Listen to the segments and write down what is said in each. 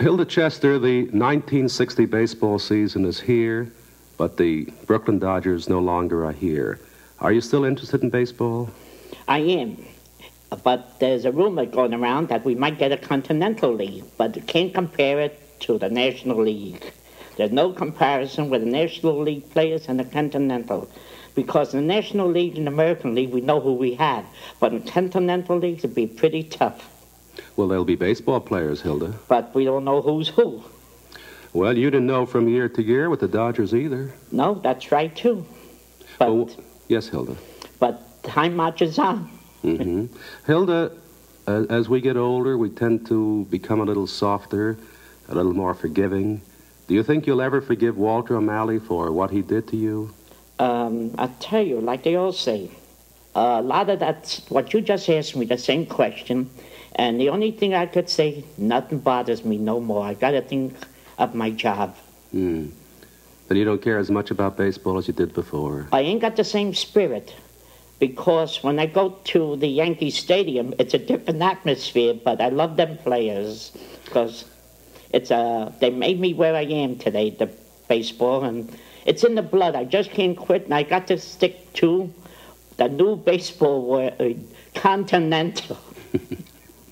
Hilda Chester, the 1960 baseball season is here, but the Brooklyn Dodgers no longer are here. Are you still interested in baseball? I am. But there's a rumor going around that we might get a Continental League, but can't compare it to the National League. There's no comparison with the National League players and the Continental. Because in the National League and the American League, we know who we have. But in Continental League, it'd be pretty tough. Well, they'll be baseball players, Hilda. But we don't know who's who. Well, you didn't know from year to year with the Dodgers either. No, that's right, too. But, Oh, yes, Hilda. but time marches on. hmm Hilda, uh, as we get older, we tend to become a little softer, a little more forgiving. Do you think you'll ever forgive Walter O'Malley for what he did to you? Um, I tell you, like they all say, a lot of that's what you just asked me, the same question. And the only thing I could say, nothing bothers me no more. I got to think of my job. Hmm. Then you don't care as much about baseball as you did before. I ain't got the same spirit because when I go to the Yankee Stadium, it's a different atmosphere. But I love them players because it's a they made me where I am today. The baseball and it's in the blood. I just can't quit, and I got to stick to the new baseball word, continental.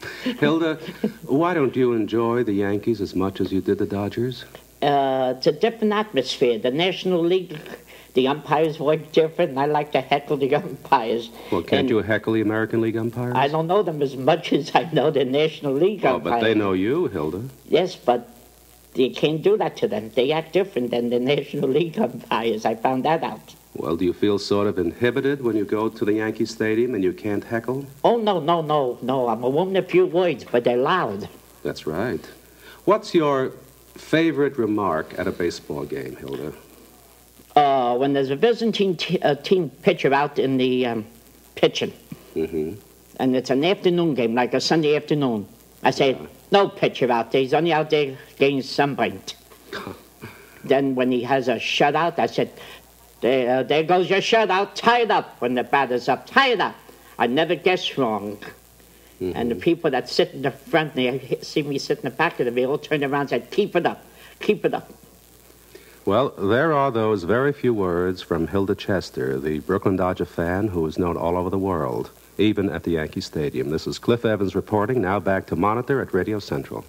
Hilda, why don't you enjoy the Yankees as much as you did the Dodgers? Uh, it's a different atmosphere. The National League, the umpires work different, and I like to heckle the umpires. Well, can't And you heckle the American League umpires? I don't know them as much as I know the National League Oh, umpires. but they know you, Hilda. Yes, but you can't do that to them. They act different than the National League umpires. I found that out. Well, do you feel sort of inhibited when you go to the Yankee Stadium and you can't heckle? Oh, no, no, no, no. I'm a woman of few words, but they're loud. That's right. What's your favorite remark at a baseball game, Hilda? Uh, when there's a visiting t- uh, team pitcher out in the um, pitching, Mm-hmm. and it's an afternoon game, like a Sunday afternoon, I say, no pitcher out there. He's only out there getting sunburnt. then when he has a shutout, I said, there, uh, there goes your shutout, tied up. When the batter's up, tied up. I never guess wrong. And the people that sit in the front, they see me sit in the back of the they all turn around and say, keep it up, keep it up. Well, there are those very few words from Hilda Chester, the Brooklyn Dodger fan who is known all over the world, even at the Yankee Stadium. This is Cliff Evans reporting, now back to Monitor at Radio Central.